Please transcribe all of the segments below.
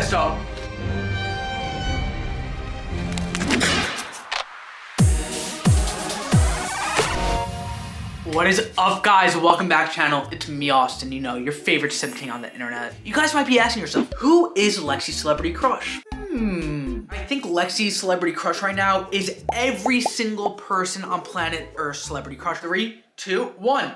messed up. What is up guys? Welcome back channel. It's me Austin, you know, your favorite sim king on the internet. You guys might be asking yourself, who is Lexi's celebrity crush? Hmm. I think Lexi's celebrity crush right now is every single person on planet Earth celebrity crush. Three, two, one.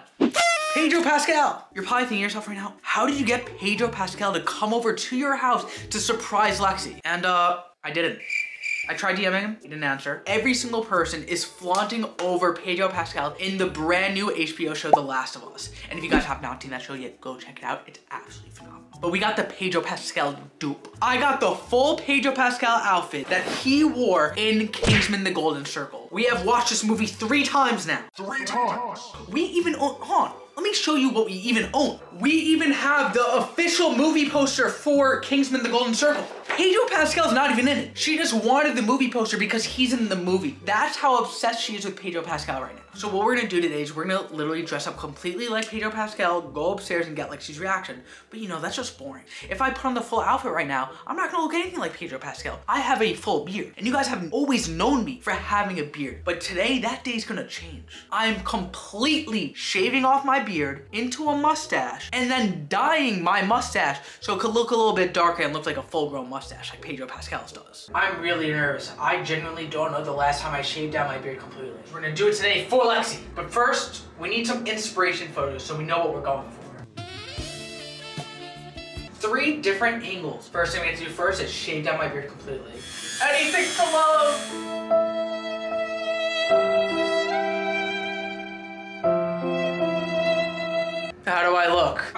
Pedro Pascal. You're probably thinking yourself right now, how did you get Pedro Pascal to come over to your house to surprise Lexi? And uh, I didn't. I tried DMing him, he didn't answer. Every single person is flaunting over Pedro Pascal in the brand new HBO show, The Last of Us. And if you guys have not seen that show yet, go check it out. It's absolutely phenomenal. But we got the Pedro Pascal dupe. I got the full Pedro Pascal outfit that he wore in Kingsman The Golden Circle. We have watched this movie three times now. Three times. We even own, hold on, let me show you what we even own. We even have the official movie poster for Kingsman The Golden Circle. Pedro Pascal's not even in it. She just wanted the movie poster because he's in the movie. That's how obsessed she is with Pedro Pascal right now. So what we're gonna do today is we're gonna literally dress up completely like Pedro Pascal, go upstairs and get Lexi's reaction. But you know, that's just boring. If I put on the full outfit right now, I'm not gonna look anything like Pedro Pascal. I have a full beard, and you guys have always known me for having a beard. But today, that day's gonna change. I'm completely shaving off my beard into a mustache, and then dyeing my mustache so it could look a little bit darker and look like a full-grown mustache like Pedro Pascal's does. I'm really nervous. I genuinely don't know the last time I shaved down my beard completely. We're gonna do it today for Lexi. But first, we need some inspiration photos so we know what we're going for. Three different angles. First thing we have to do first is shave down my beard completely. Anything for love! Uh,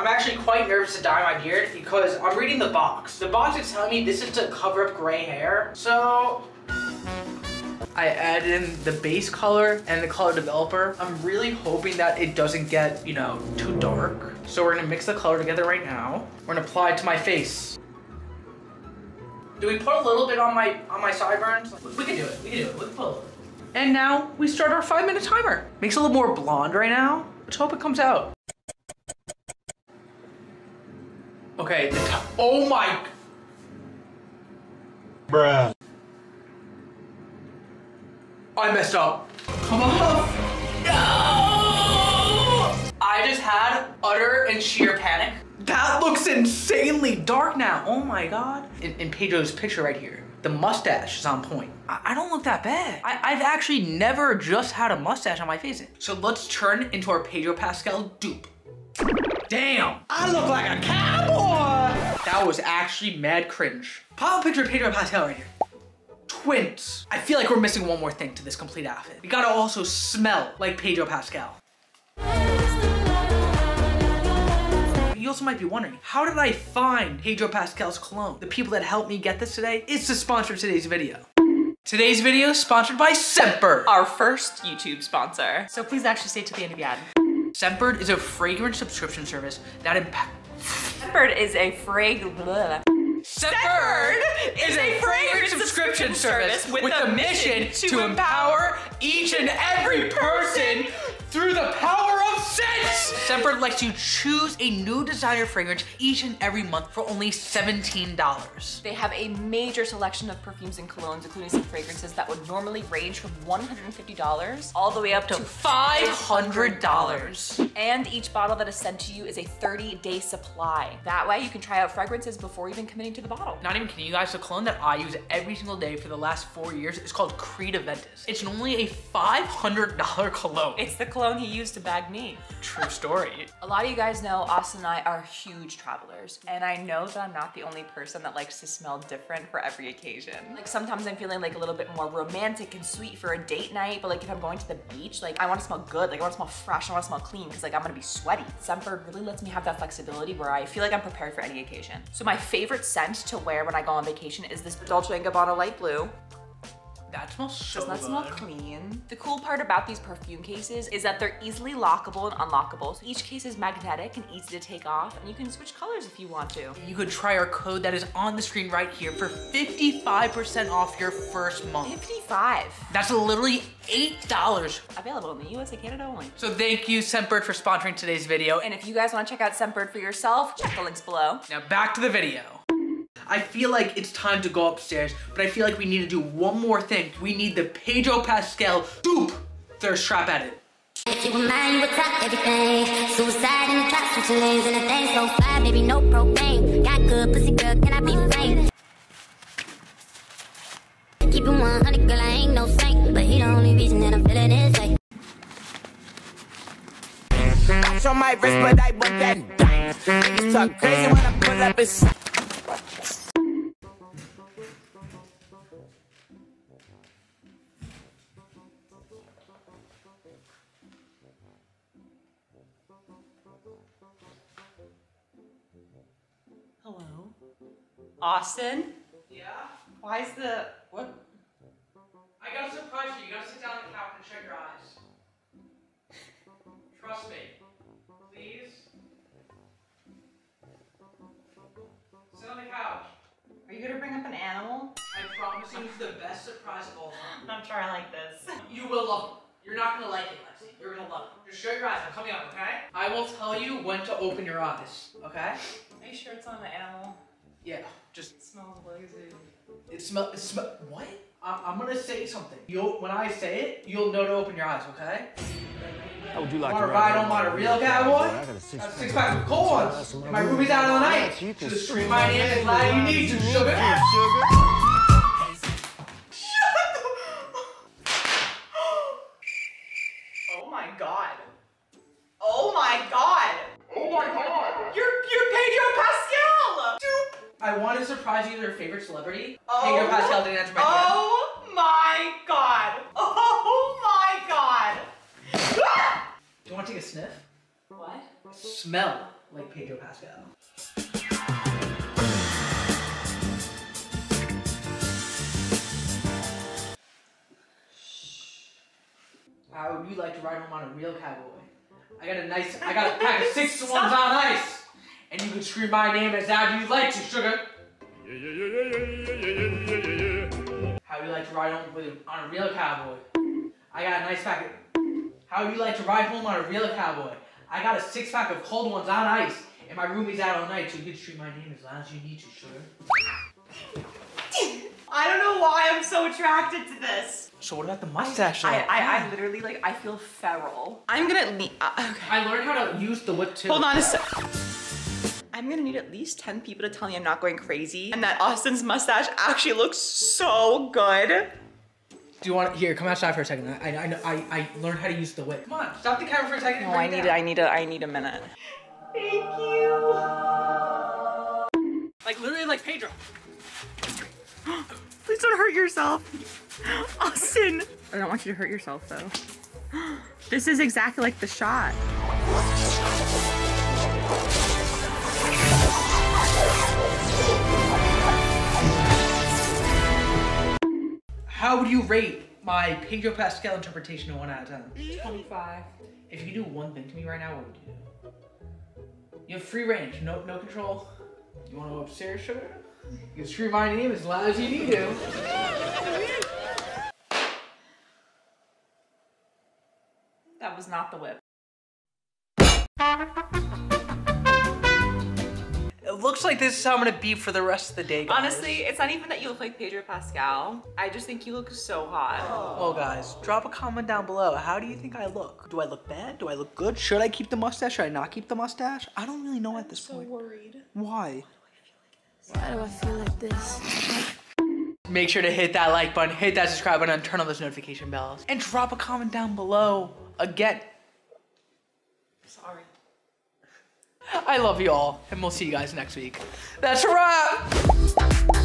I'm actually quite nervous to dye my beard because I'm reading the box. The box is telling me this is to cover up gray hair. So I added in the base color and the color developer. I'm really hoping that it doesn't get, you know, too dark. So we're gonna mix the color together right now. We're gonna apply it to my face. Do we put a little bit on my on my sideburns? We can do it, we can do it, we can put. And now we start our five minute timer. Makes a little more blonde right now. Let's hope it comes out. Okay, the top, oh my, Bruh. I messed up. Come on. No! I just had utter and sheer panic. That looks insanely dark now. Oh my God. In, in Pedro's picture right here, the mustache is on point. I, I don't look that bad. I, I've actually never just had a mustache on my face. So let's turn into our Pedro Pascal dupe. Damn, I look like a cowboy. That was actually mad cringe. Pop a picture of Pedro Pascal right here twins. I feel like we're missing one more thing to this complete outfit. We gotta also smell like Pedro Pascal. You also might be wondering, how did I find Pedro Pascal's cologne? The people that helped me get this today is the sponsor of today's video. Today's video is sponsored by Scentbird. our first YouTube sponsor. So please actually stay to the end of the ad. Scentbird is a fragrance subscription service that impact. Scentbird is a frag. Blah. Scentbird is a fragrance subscription service with the mission to empower each and every person through the power of scent. Scentbird lets you choose a new designer fragrance each and every month for only $17. They have a major selection of perfumes and colognes, including some fragrances that would normally range from $150 all the way up to $500. And each bottle that is sent to you is a 30 day supply. That way you can try out fragrances before even committing to the bottle. Not even kidding you guys, the cologne that I use every single day for the last four years is called Creed Aventus. It's normally a $500 cologne. It's the cologne he used to bag me. True story. A lot of you guys know Austin and I are huge travelers, and I know that I'm not the only person that likes to smell different for every occasion. Like sometimes I'm feeling like a little bit more romantic and sweet for a date night, but like if I'm going to the beach, like I want to smell good, like I want to smell fresh, I want to smell clean because like I'm gonna be sweaty. Scentbird really lets me have that flexibility where I feel like I'm prepared for any occasion. So my favorite scent to wear when I go on vacation is this Dolce & Gabbana light blue. That smells so Doesn't that smell clean? The cool part about these perfume cases is that they're easily lockable and unlockable. So each case is magnetic and easy to take off, and you can switch colors if you want to. You could try our code that is on the screen right here for 55% off your first month. 55. That's literally $8. Available in the US and Canada only. So thank you, Scentbird, for sponsoring today's video. And if you guys want to check out Scentbird for yourself, check the links below. now back to the video. I feel like it's time to go upstairs, but I feel like we need to do one more thing. We need the Pedro Pascal dupe thirst trap edit. If you were mine, would top everything. Suicide in the trap, switching lanes in the thing. So fly, baby, no propane. Got good pussy, girl, can I be framed? Keep it 100, girl, I ain't no saint. But he the only reason that I'm feeling this way. Watch on my wrist, but I want that dime. Niggas talk crazy when I pull up. It's Hello? Austin? Yeah? Why is the, what? I gotta surprise you. You gotta sit down on the couch and shut your eyes. Trust me. Please. Sit on the couch. Are you gonna bring up an animal? I promise you it's the best surprise of all time. I'm sure I like this. You will love it. You're not gonna like it, Lexi. You're gonna love it. Just shut your eyes. I'm coming up, okay? I will tell you when to open your eyes, okay? Are you sure it's on the animal? Yeah, just It smells lazy. it smell. It smell. What? I'm, I'm gonna say something. You'll when I say it, you'll know to open your eyes, okay? How would you like Want to to ride on my real guy cowboy? I got a six six pack of cold ones. My roomie's out all night. You can Just scream my name as loud as you need to, sugar. Oh I want to surprise you with your favorite celebrity. Oh. Pedro Pascal didn't answer my DM. Oh my god. Oh my god. Do you want to take a sniff? What? Smell like Pedro Pascal. How would you like to ride home on a real cowboy? I got a nice, I got a pack of six ones on ice, and you can scream my name as loud as you like to, sugar. How would you like to ride home with on a real cowboy? I got a nice pack of. How would you like to ride home on a real cowboy? I got a six pack of cold ones on ice, and my roomie's out all night, so you can scream my name as loud as you need to, sugar. I don't know why I'm so attracted to this. So what about the mustache? I? I, I literally like I feel feral. I'm gonna. Uh, okay. I learned how to use the whip too. Hold on a sec. I'm gonna need at least 10 people to tell me I'm not going crazy and that Austin's mustache actually looks so good. Do you want to, here? Come outside for a second. I I I, I learned how to use the whip. Come on, stop the camera for a second. No, I bring it. I need a I need a minute. Thank you. Like literally like Pedro. Please don't hurt yourself. Austin. I don't want you to hurt yourself though. This is exactly like the shot. How would you rate my Pedro Pascal interpretation of one out of ten? 25. If you could do one thing to me right now, what would you do? You have free range, no no control. You want to go upstairs, sugar? You can scream my name as loud as you need to. That was not the whip. It looks like this is how I'm gonna be for the rest of the day, guys. Honestly, it's not even that you look like Pedro Pascal. I just think you look so hot. Well, guys, drop a comment down below. How do you think I look? Do I look bad? Do I look good? Should I keep the mustache? Should I not keep the mustache? I don't really know at this point. So worried. Why? Why do I feel like this? Make sure to hit that like button, hit that subscribe button, and turn on those notification bells. And drop a comment down below. Again, Sorry. I love you all, and we'll see you guys next week. That's a wrap!